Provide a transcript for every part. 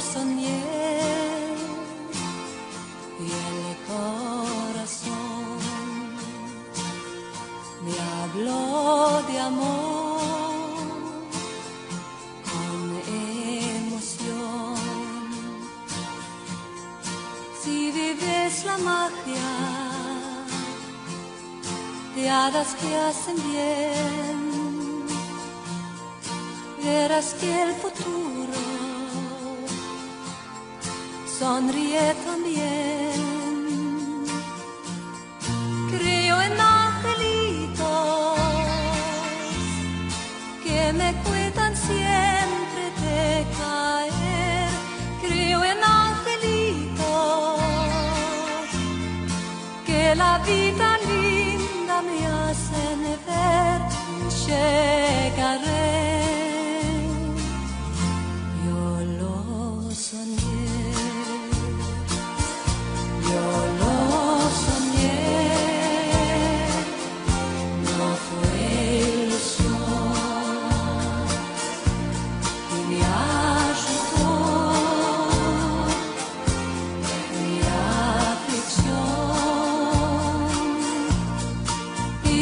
soñé y el corazón me habló de amor con emoción. Si vives la magia de hadas que hacen bien, verás que el futuro sonríe también.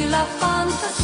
la fantasía.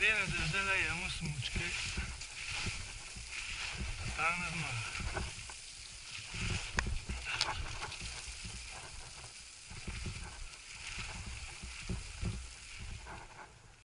deve, da zdaj jemo smučke. Tam je zmaga.